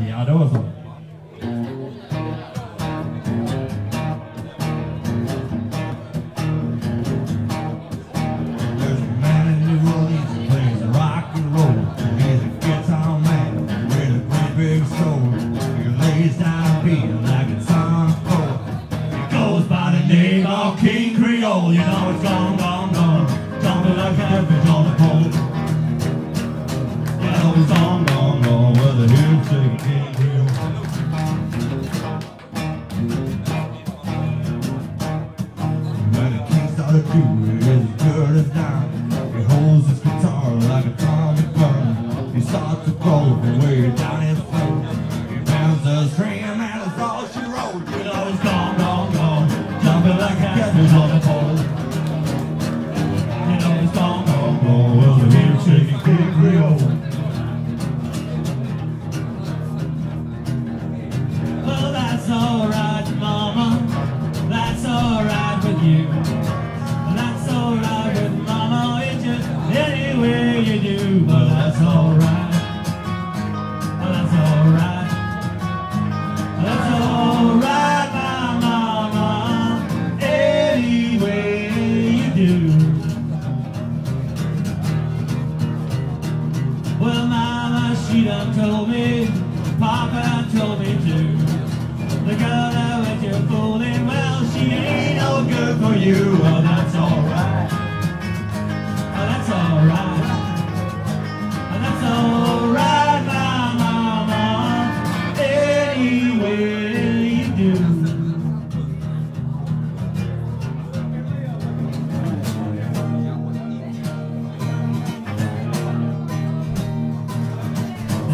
にろうぞ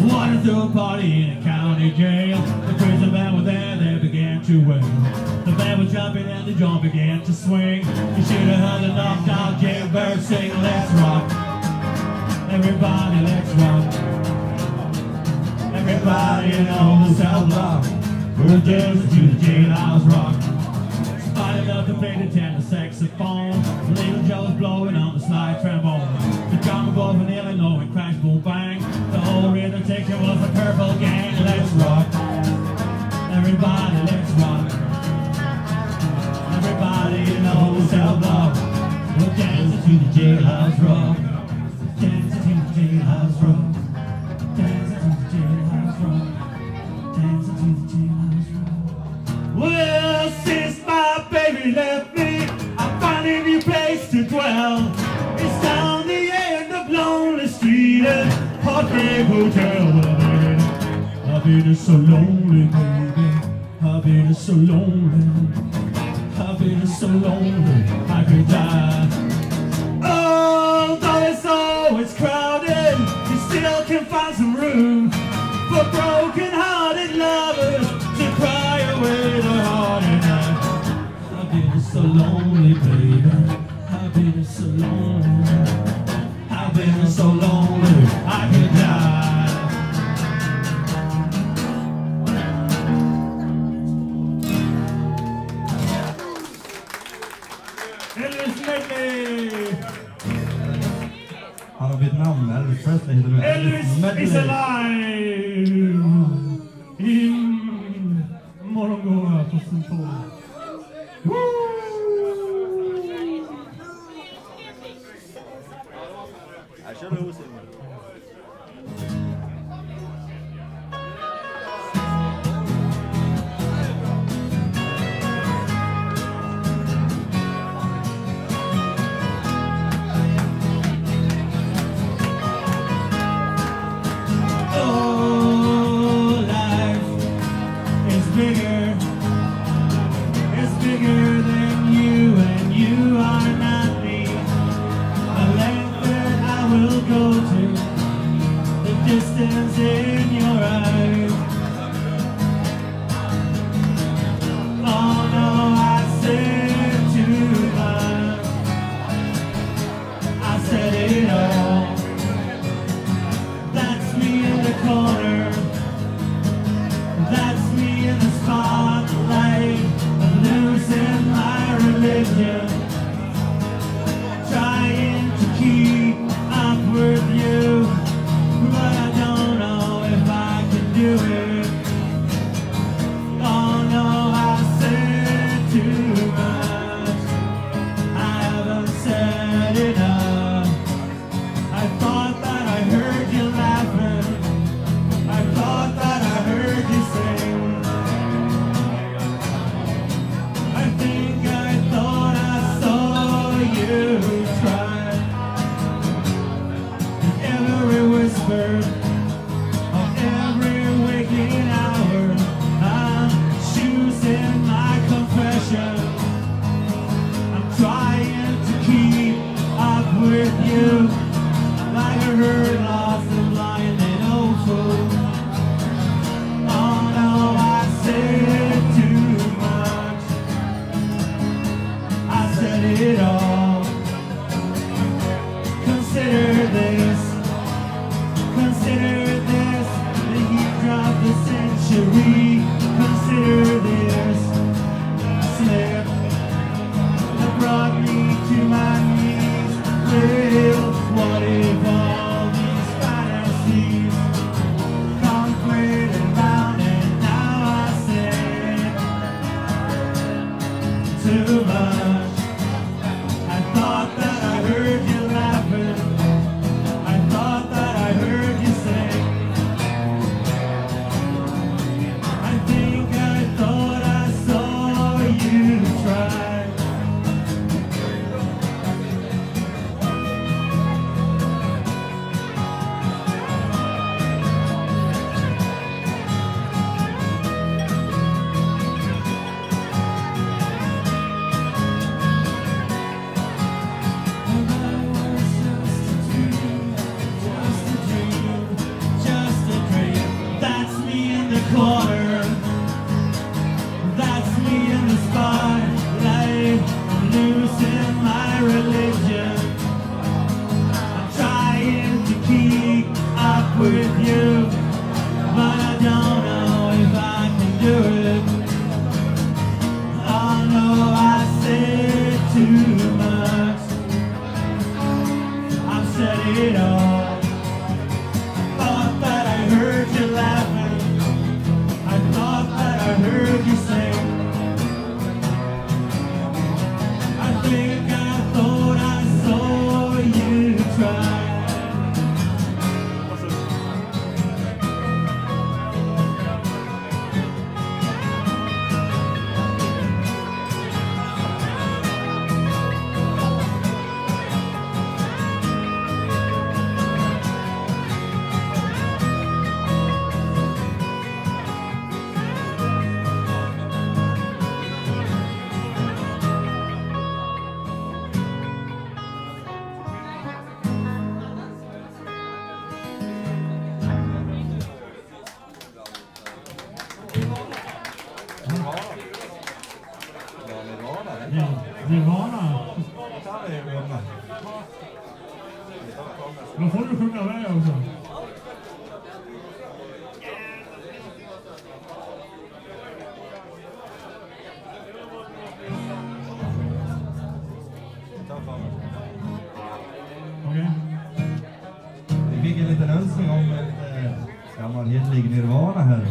Wanted to a party in a county jail. The prison band was there, they began to wail. The band was jumping and the drum began to swing. You should have heard the knocked out jailbird sing, let's rock. Everybody, let's rock. Everybody in all the cell block. We're dancing to the jailhouse rock. Somebody loved to play the tenor saxophone. Little Joe's blowing on the slide trombone. Boy from Illinois and crash boom bang. The whole rhythm section was a purple gang. Let's rock. Everybody, let's rock. Everybody in the whole cell block. We're dancing to the jailhouse rock. Hotel. Well, baby, I've been so lonely, baby. I've been so lonely. I've been so lonely, I could die. Although it's always crowded, you still can find some room for broken-hearted lovers to cry away their heart night. I've been so lonely, baby. I've been so lonely. Han har bytt namn. Elvis Presley heter nu Elvis Medley. is alive! I morgongångar på Sympol. Jag kör osynlig. Religion. gammal helig nirvana här.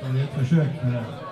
Så det är ett försök med det.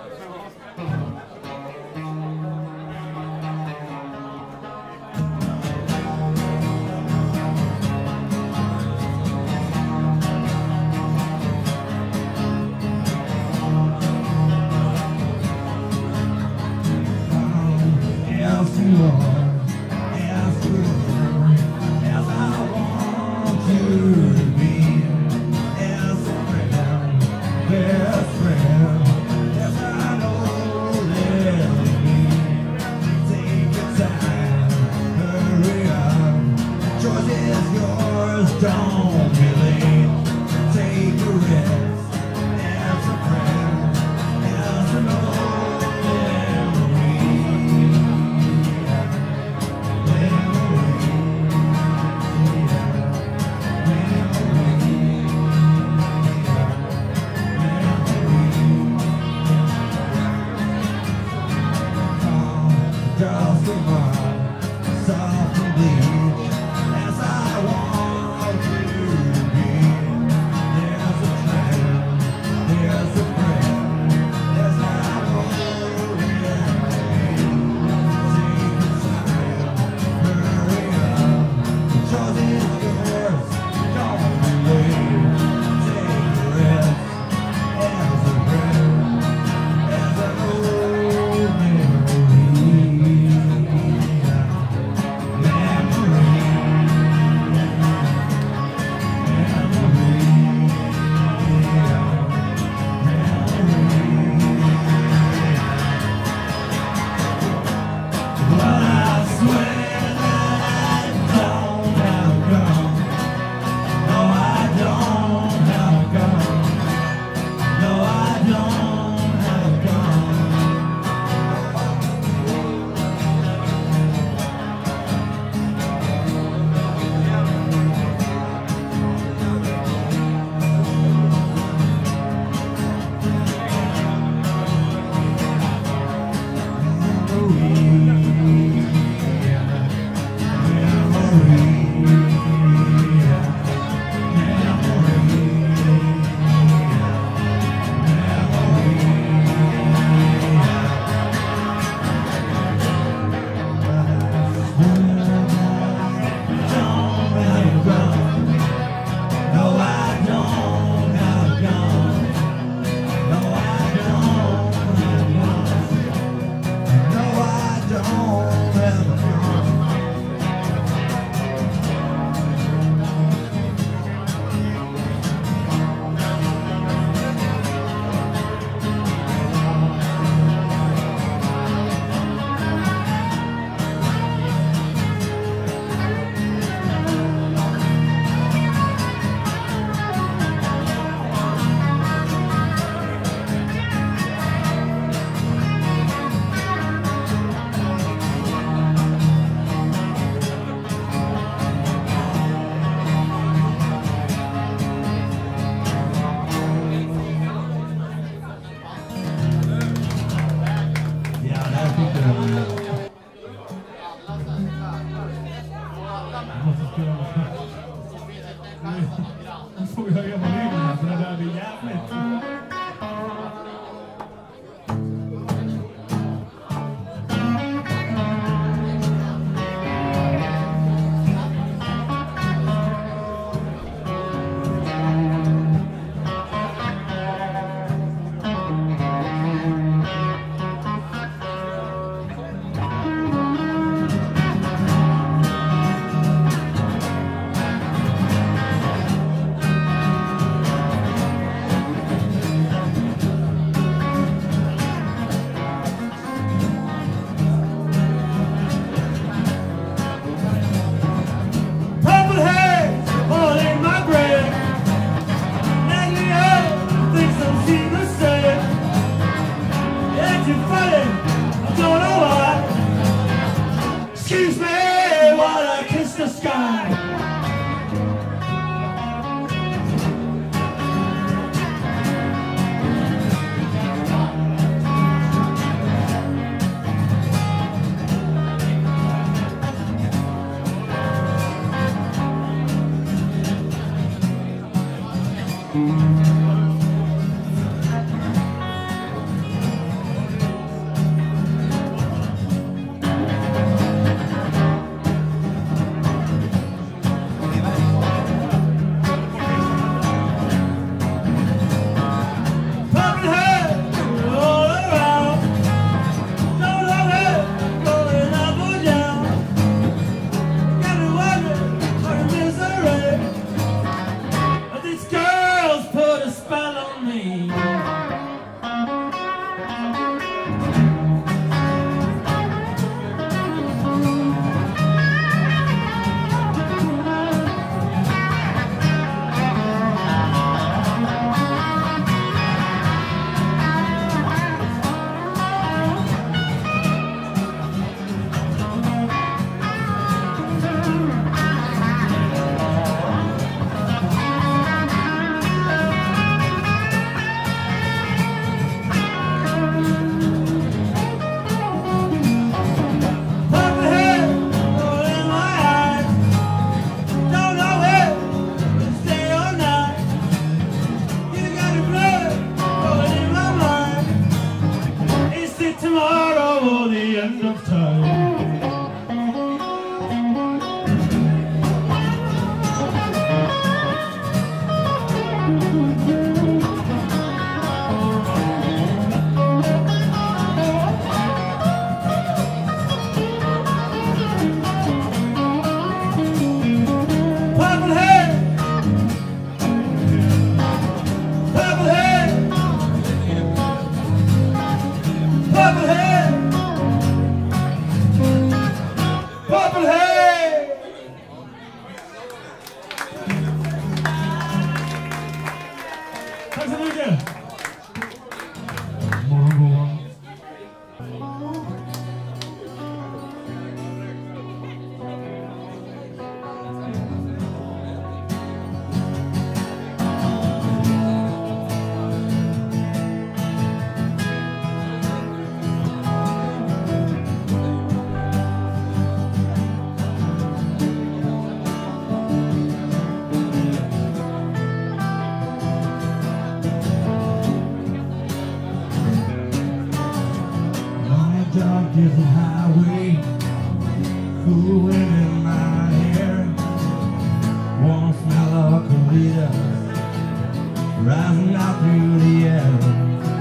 Rising out through the air.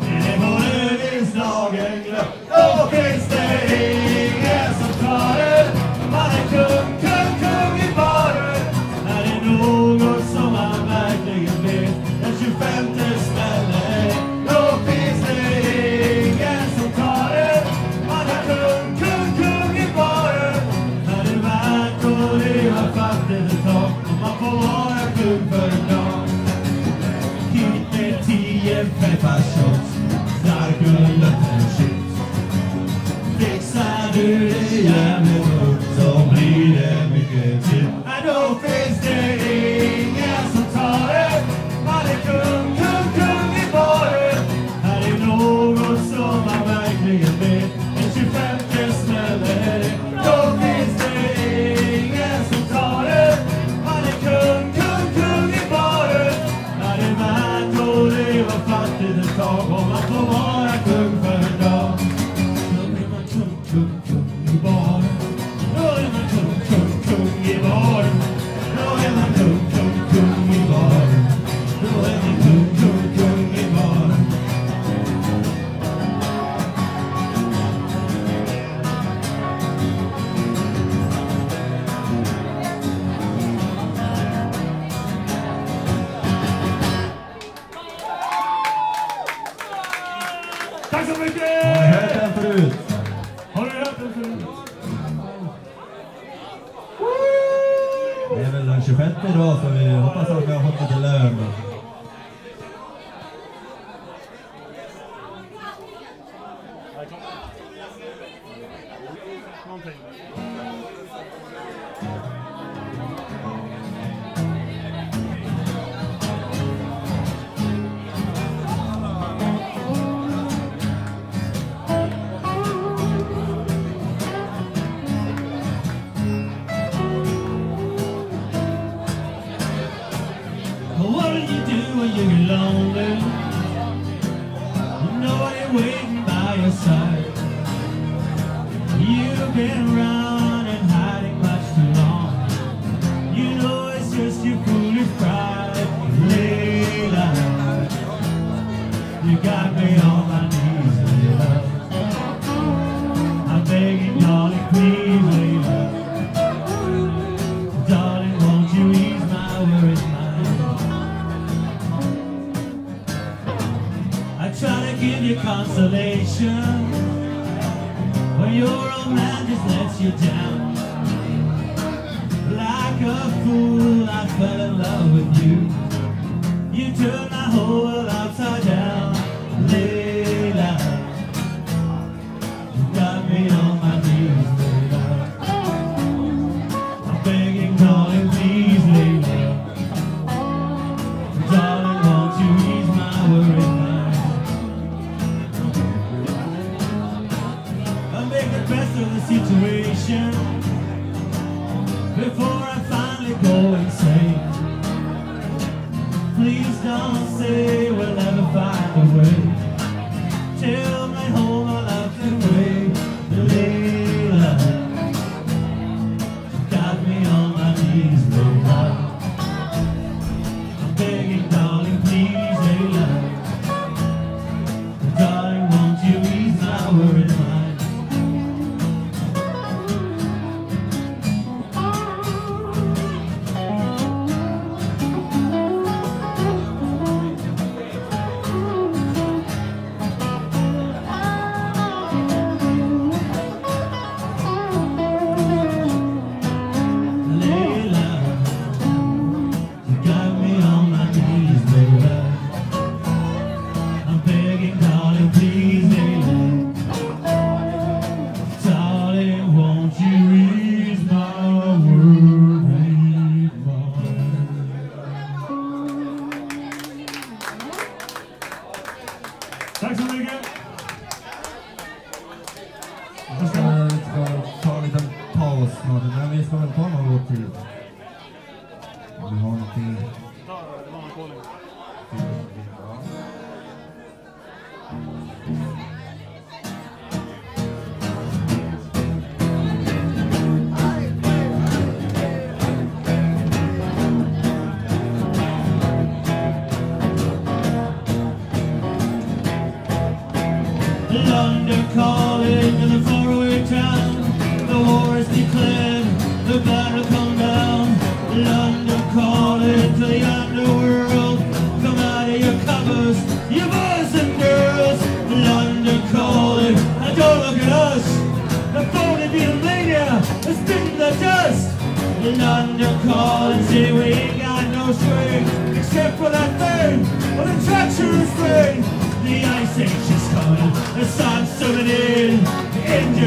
tenemos Oh. fell in love with you. You turned my whole world upside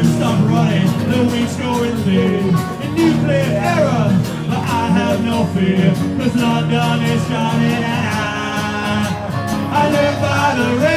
would stop running, the wings go insane. A nuclear error, but I have no fear, cause London is shining and I, I live by the rain.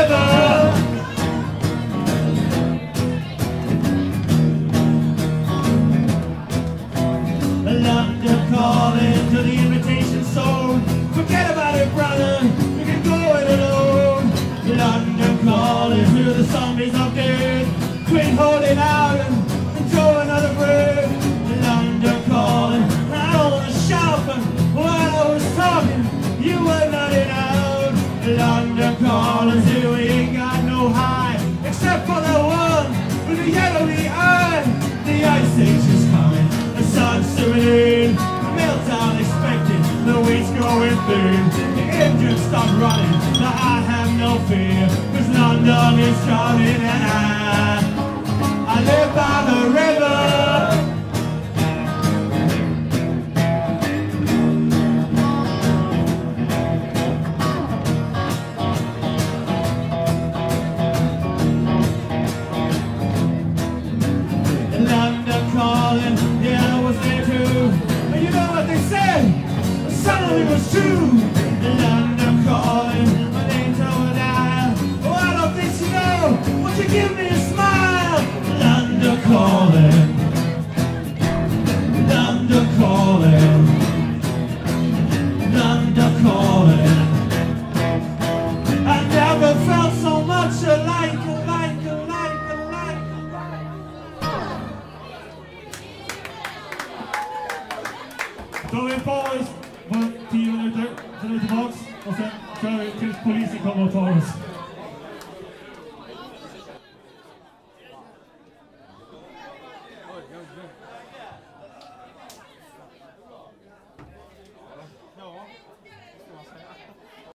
to